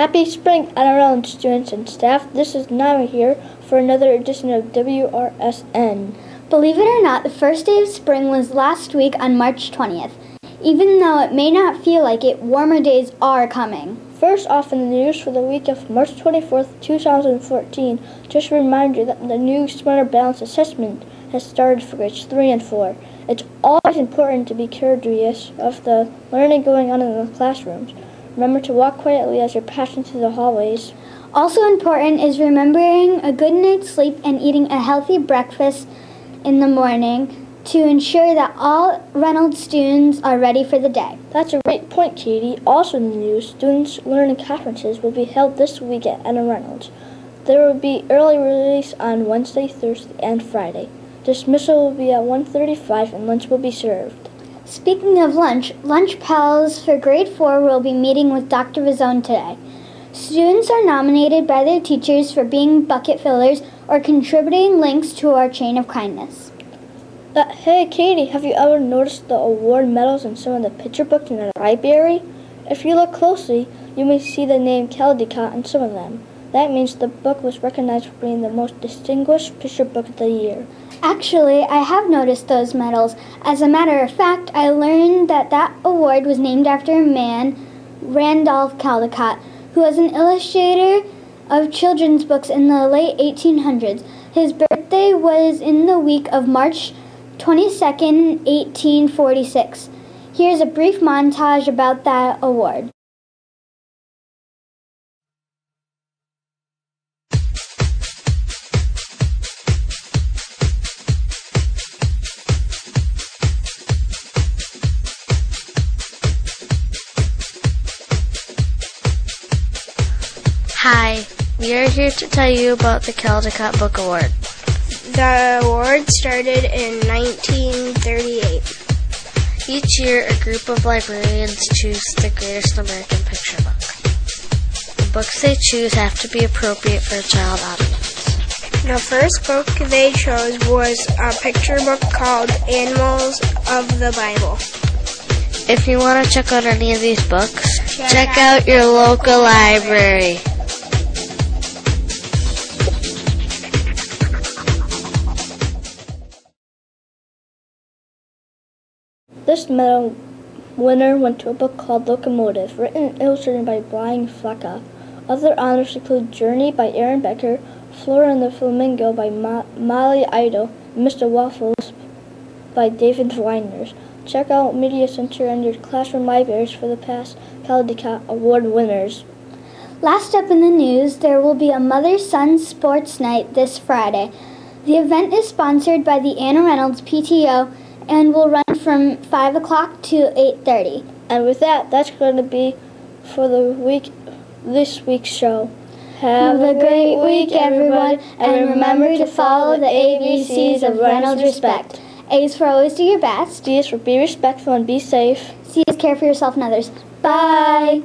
Happy spring, Anna students and staff. This is Nara here for another edition of WRSN. Believe it or not, the first day of spring was last week on March 20th. Even though it may not feel like it, warmer days are coming. First off in the news for the week of March 24th, 2014, just a reminder that the new Smarter Balance assessment has started for grades 3 and 4. It's always important to be curious of the learning going on in the classrooms. Remember to walk quietly as you're passing through the hallways. Also important is remembering a good night's sleep and eating a healthy breakfast in the morning to ensure that all Reynolds students are ready for the day. That's a great point, Katie. Also in the news, students' learning conferences will be held this week at Anna Reynolds. There will be early release on Wednesday, Thursday, and Friday. Dismissal will be at 1.35 and lunch will be served. Speaking of lunch, Lunch Pals for grade 4 will be meeting with Dr. Vazone today. Students are nominated by their teachers for being bucket fillers or contributing links to our chain of kindness. Uh, hey, Katie, have you ever noticed the award medals in some of the picture books in the library? If you look closely, you may see the name Caldecott in some of them. That means the book was recognized for being the most distinguished picture book of the year. Actually, I have noticed those medals. As a matter of fact, I learned that that award was named after a man, Randolph Caldecott, who was an illustrator of children's books in the late 1800s. His birthday was in the week of March 22, 1846. Here's a brief montage about that award. Hi, we are here to tell you about the Caldecott Book Award. The award started in 1938. Each year, a group of librarians choose the greatest American picture book. The books they choose have to be appropriate for a child audience. The first book they chose was a picture book called Animals of the Bible. If you want to check out any of these books, Check check out out your local library. This medal winner went to a book called Locomotive, written and illustrated by Brian Floca. Other honors include Journey by Aaron Becker, Flora and the Flamingo by Mo- Molly Idle, and Mr. Waffles by David Wiesner. Check out Media Center and your classroom libraries for the past Caldecott Award winners. Last up in the news, there will be a mother son sports night this Friday. The event is sponsored by the Anna Reynolds PTO and will run from 5 o'clock to 8.30. And with that, that's going to be for the week, this week's show. Have a great week, everyone, and remember to follow the ABCs of Reynolds Respect. A is for always do your best. D is for be respectful and be safe. C is care for yourself and others. Bye.